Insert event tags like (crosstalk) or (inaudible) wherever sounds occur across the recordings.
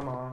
Come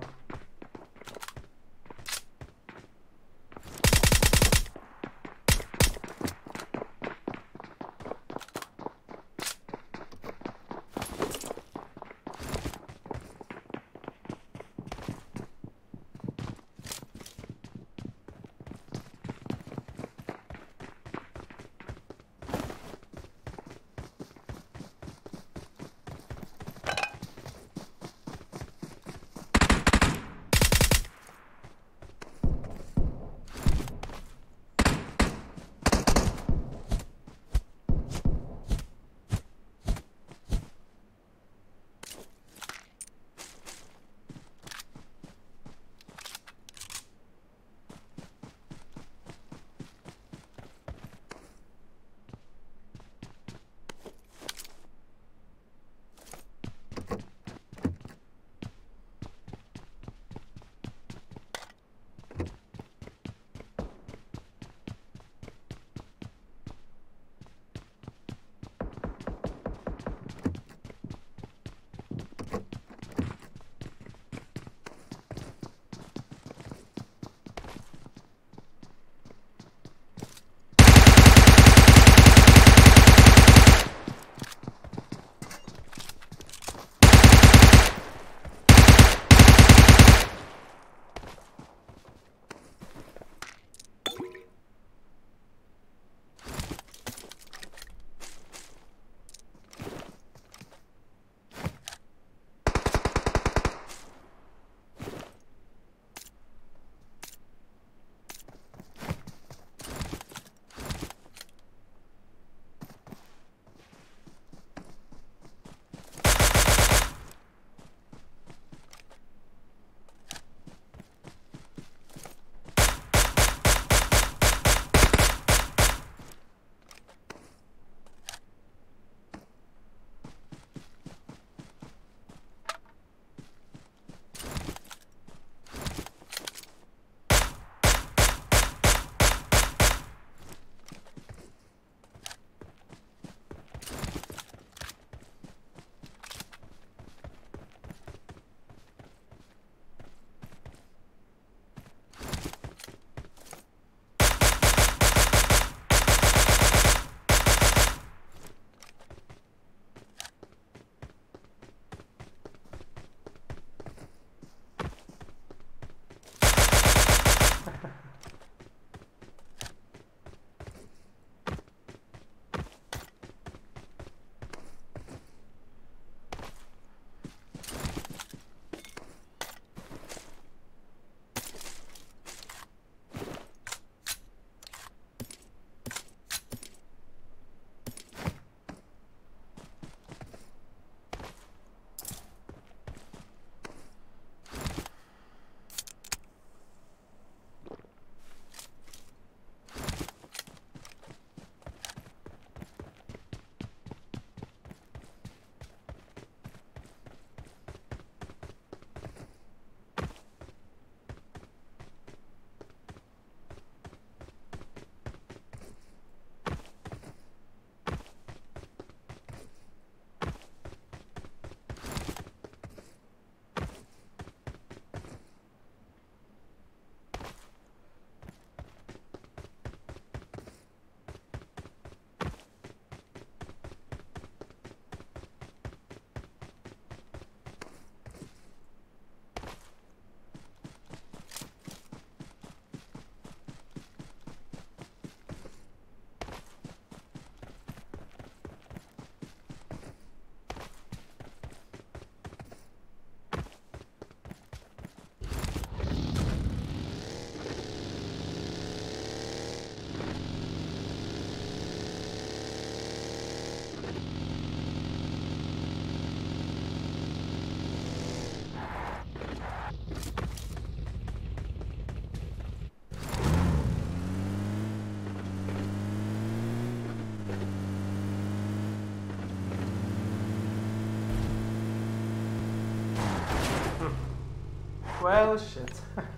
Well, shit. (laughs)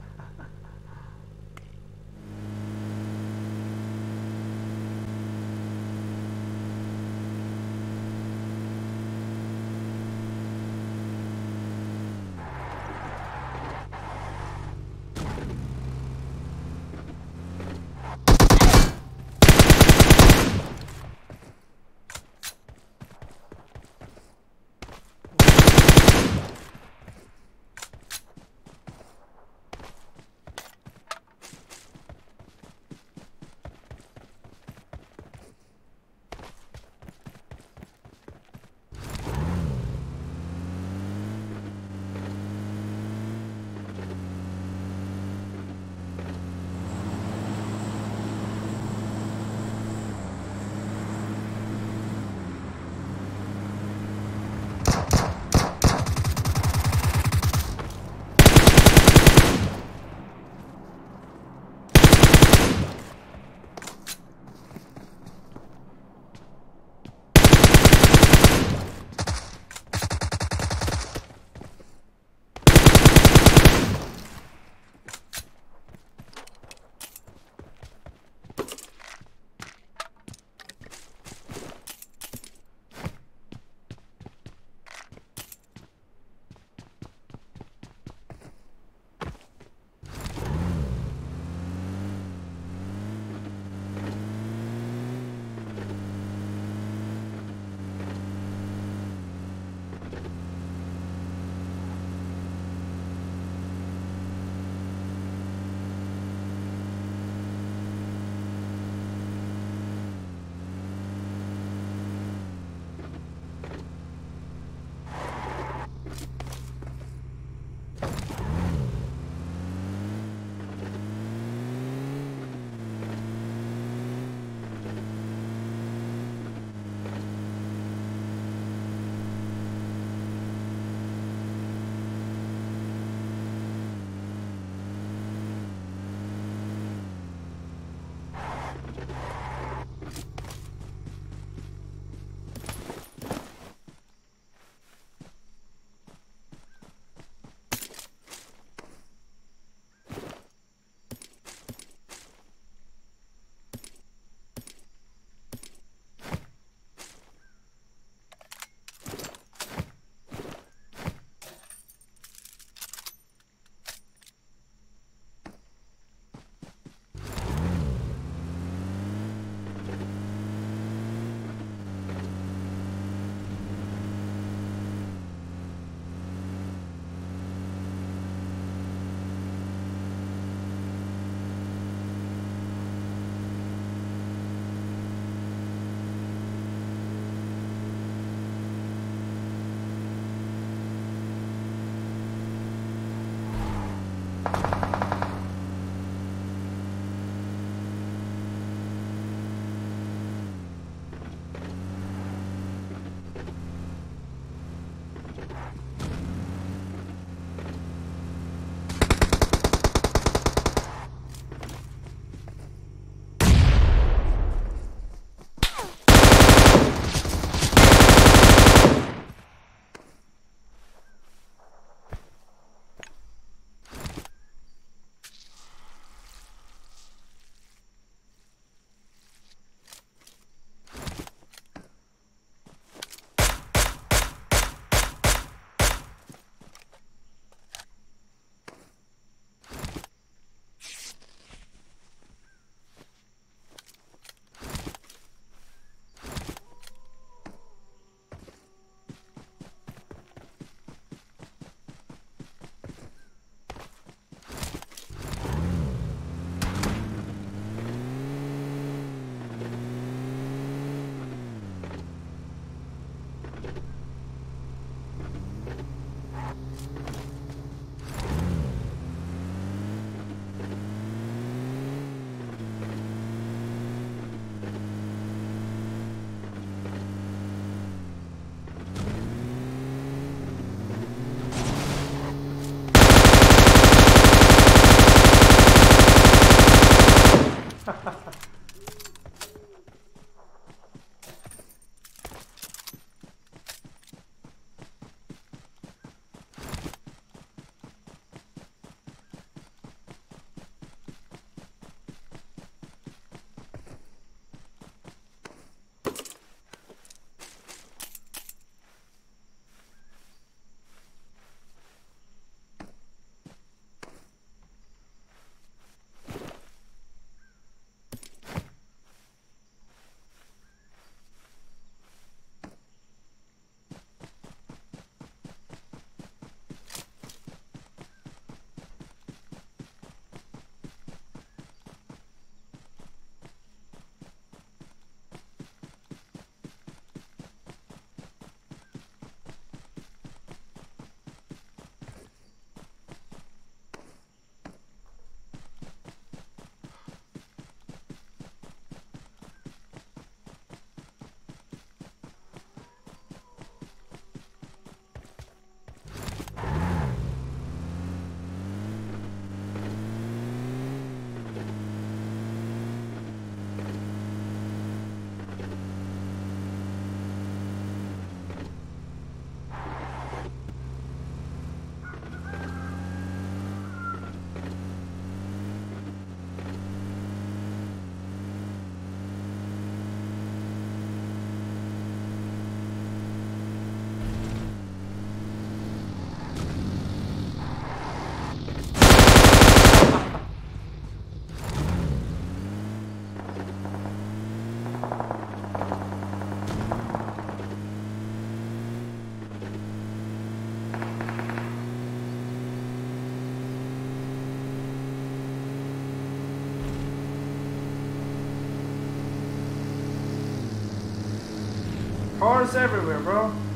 Cars everywhere, bro.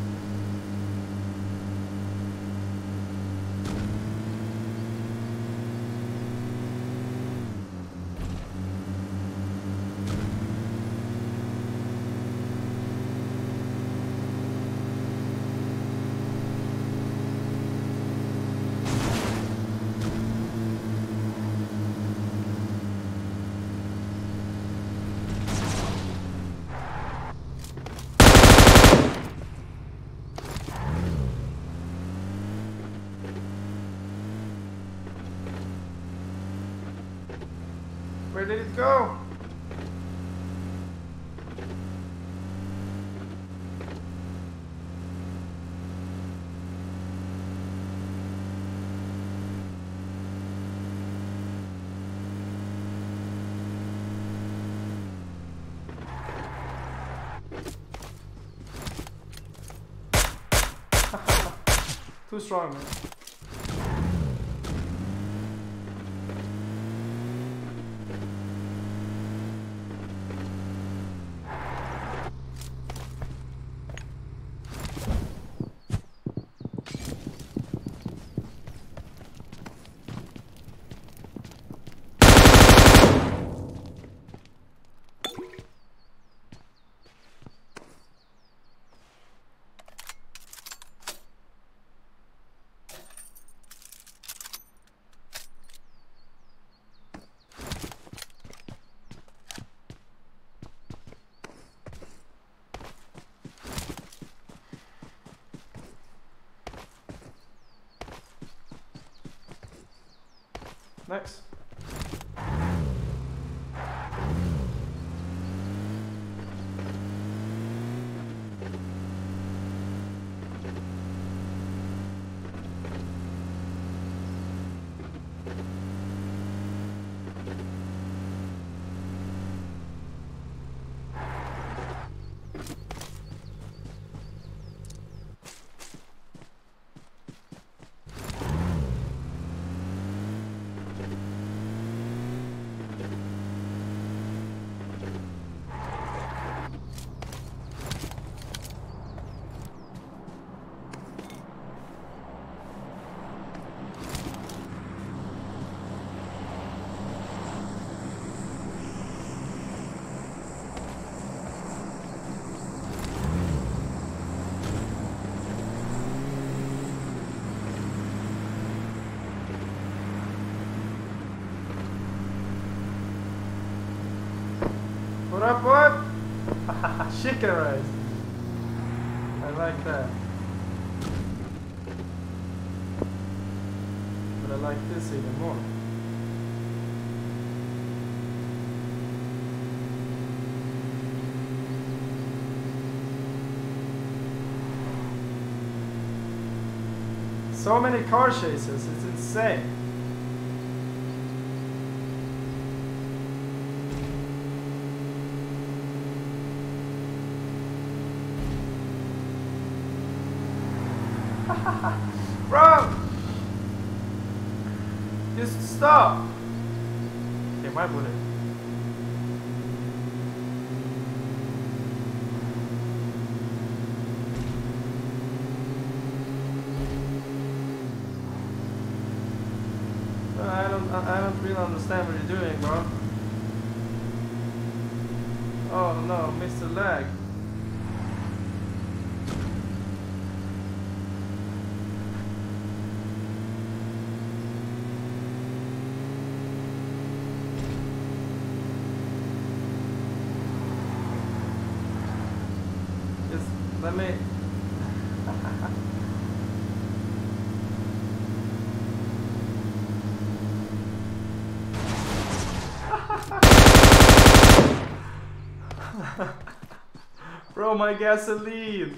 Go? (laughs) Too strong, man. Next. What (laughs) up? Chicken rice. I like that. But I like this even more. So many car chases, it's insane. Bro! Just stop! Okay, my bullet. I don't, I don't really understand what you're doing, bro. Oh no, Mr. Lag. Just. (laughs) Bro, my gasoline.